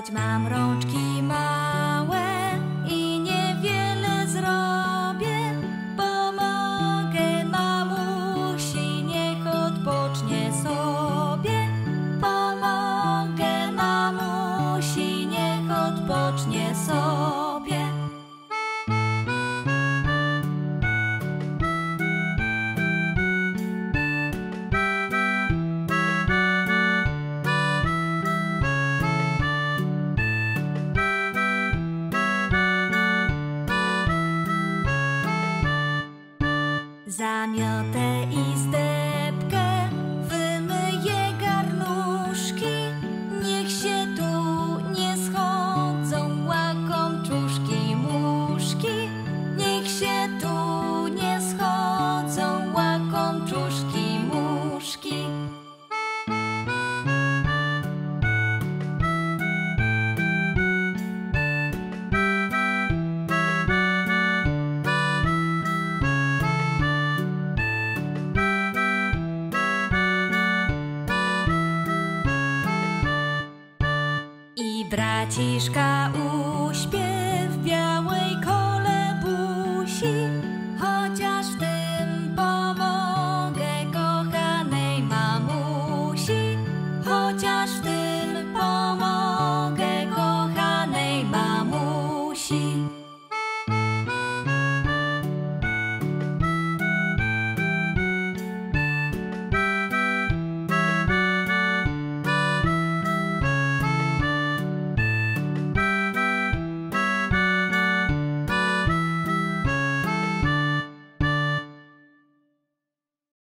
Choć mam rączki lasagna Uśpiew biało